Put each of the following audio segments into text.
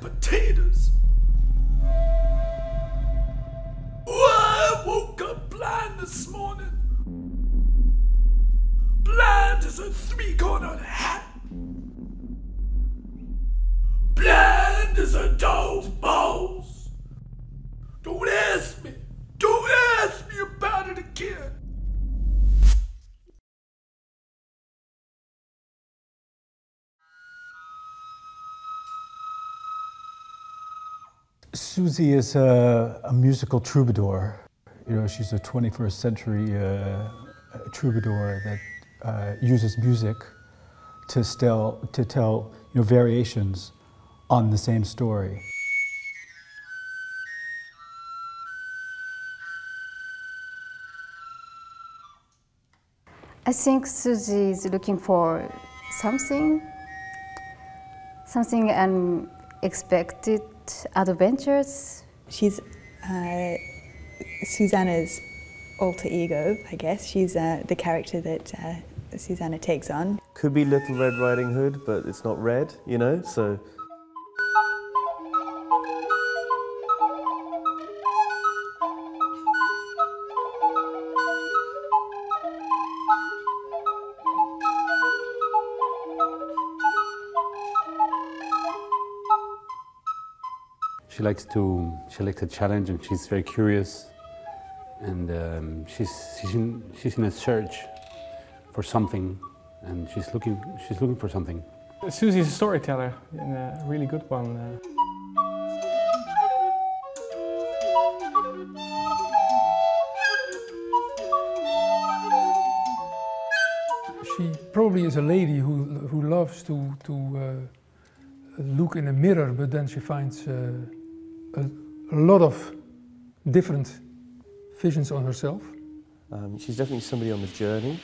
potatoes. I woke up blind this morning. Blind as a three cornered hat. Blind as a dog's balls. Susie is a, a, musical troubadour. You know, she's a 21st century uh, troubadour that uh, uses music to, still, to tell you know, variations on the same story. I think Susie is looking for something, something unexpected adventures. She's uh, Susanna's alter ego, I guess. She's uh, the character that uh, Susanna takes on. Could be Little Red Riding Hood, but it's not red, you know, so. She likes to she likes a challenge and she's very curious and um, she's she's in, she's in a search for something and she's looking she's looking for something. Susie's a storyteller and a really good one. Uh. She probably is a lady who who loves to to uh, look in a mirror, but then she finds. Uh, a, lot of different visions on herself. Um, she's definitely somebody on the journey.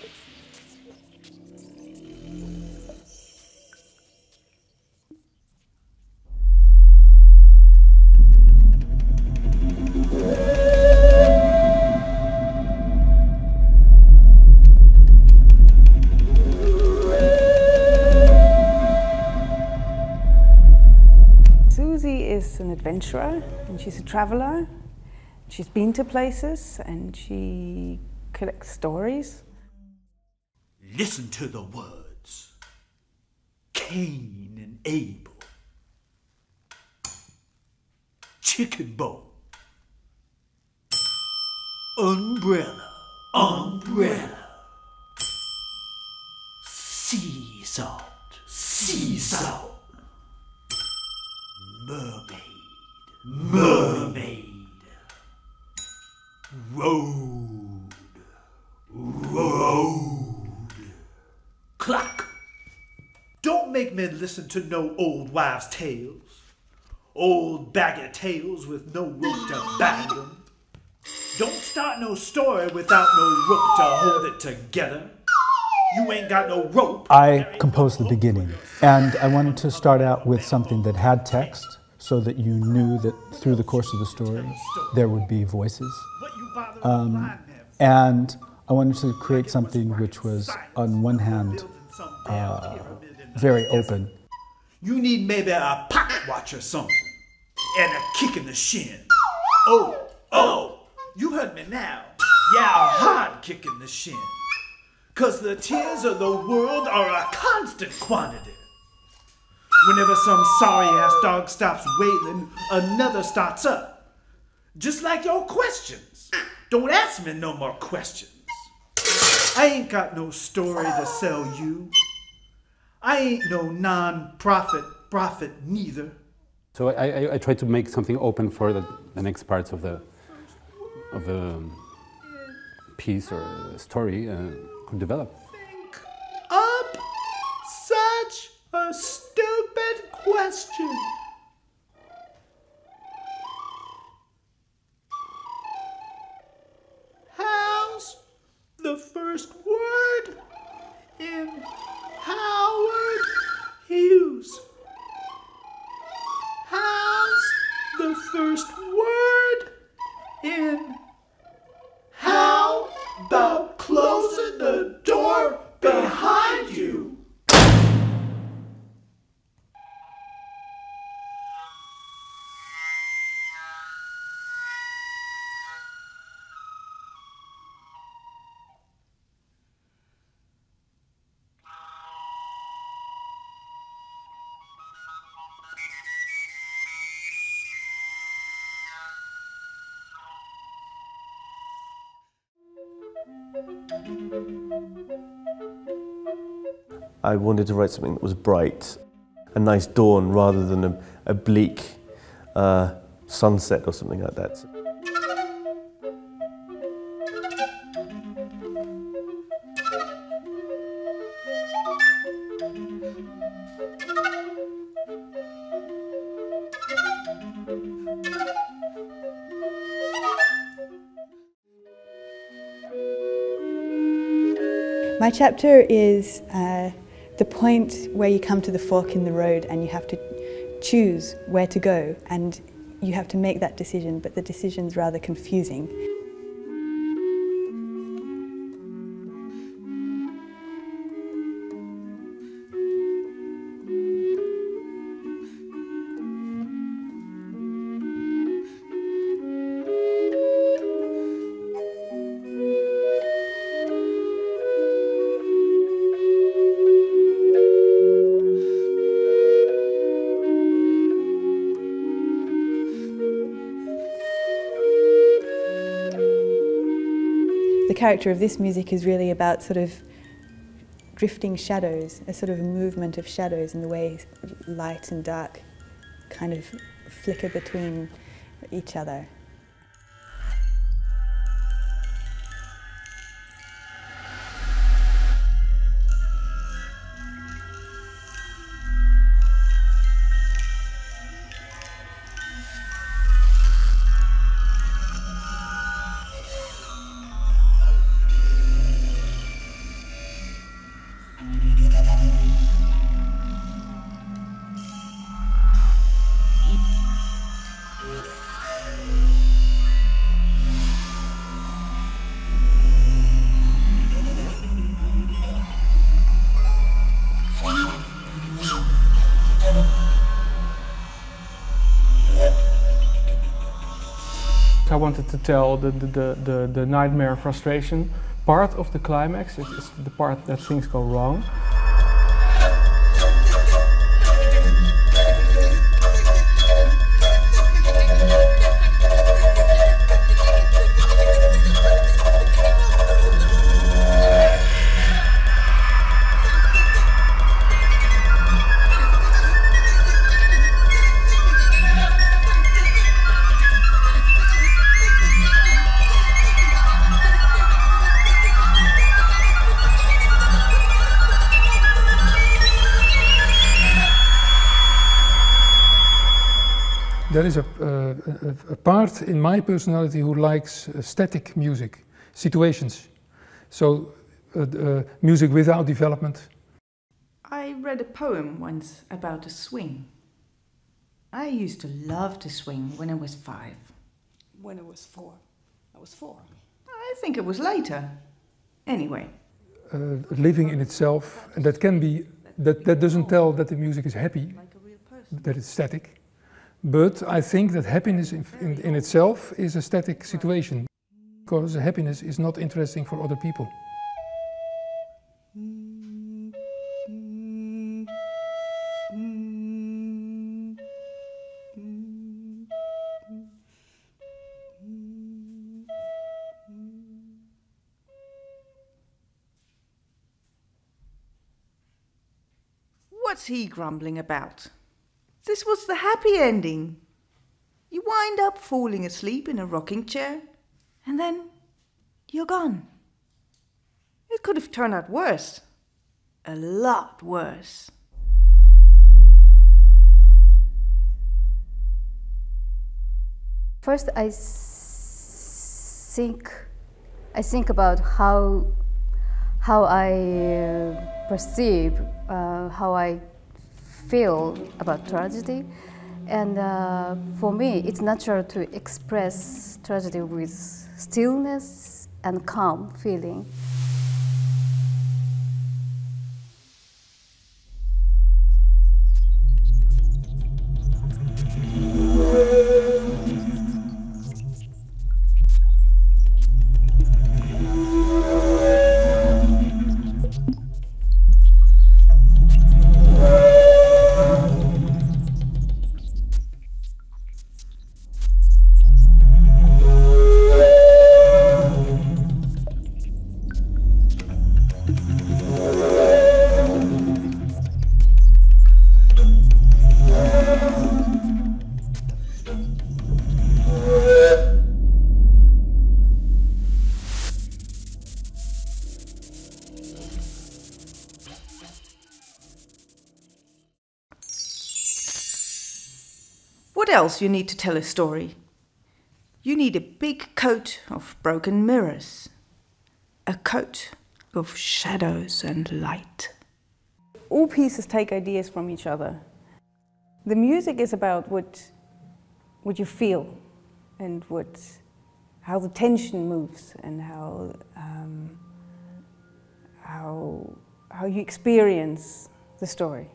An adventurer and she's a traveller. She's been to places and she collects stories. Listen to the words. Cain and Abel, chicken bone, umbrella, umbrella, sea salt, sea salt mermaid, mermaid, road, road, clock. Don't make men listen to no old wives' tales, old baggy tales with no rope to bind them. Don't start no story without no rope to hold it together. You ain't got no rope. I composed the beginning, and I wanted to start out with something that had text so that you knew that through the course of the story there would be voices. Um, and I wanted to create something which was, on one hand, uh, very open. You need maybe a pocket watch or something, and a kick in the shin. Oh, oh, you heard me now. Yeah, a hard kick in the shin. Cause the tears of the world are a constant quantity. Whenever some sorry ass dog stops wailing, another starts up. Just like your questions. Don't ask me no more questions. I ain't got no story to sell you. I ain't no non-profit prophet neither. So I, I, I tried to make something open for the, the next parts of the of the piece or story. Uh, develop. Think up such a stupid question. How's the first word in I wanted to write something that was bright, a nice dawn rather than a, a bleak uh, sunset or something like that. My chapter is uh, the point where you come to the fork in the road and you have to choose where to go and you have to make that decision, but the decision's rather confusing. Character of this music is really about sort of drifting shadows, a sort of movement of shadows and the way light and dark kind of flicker between each other. I wanted to tell the, the, the, the, the nightmare frustration part of the climax. It is the part that things go wrong. Is a, uh, a, a part in my personality who likes static music, situations. So, uh, uh, music without development. I read a poem once about a swing. I used to love to swing when I was five. When I was four. I was four. I think it was later. Anyway, uh, living in itself, and that can be, that, that doesn't tell that the music is happy, that it's static. But I think that happiness in, in, in itself is a static situation, because happiness is not interesting for other people. what's he grumbling about? This was the happy ending. You wind up falling asleep in a rocking chair, and then you're gone. It could have turned out worse. A lot worse. First, I think I think about how how I uh, perceive, uh, how I feel about tragedy, and uh, for me, it's natural to express tragedy with stillness and calm feeling. Else you need to tell a story? You need a big coat of broken mirrors, a coat of shadows and light. All pieces take ideas from each other. The music is about what, what you feel and what, how the tension moves and how, um, how, how you experience the story.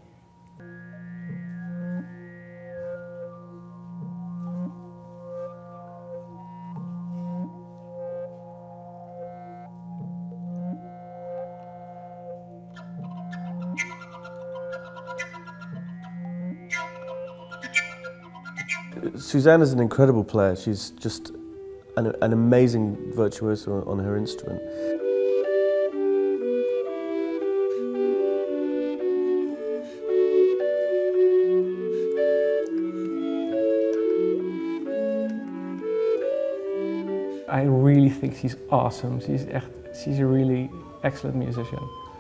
Suzanne is an incredible player. She's just an, an amazing virtuoso on her instrument. I really think she's awesome. She's echt, she's a really excellent musician.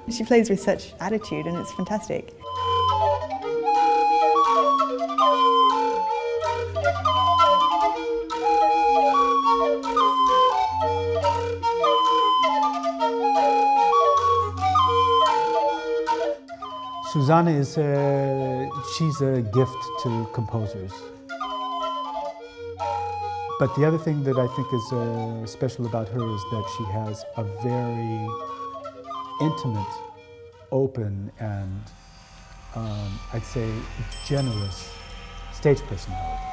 She plays with such attitude and it's fantastic. Susanna is a, she's a gift to composers. But the other thing that I think is uh, special about her is that she has a very intimate, open, and um, I'd say generous stage personality.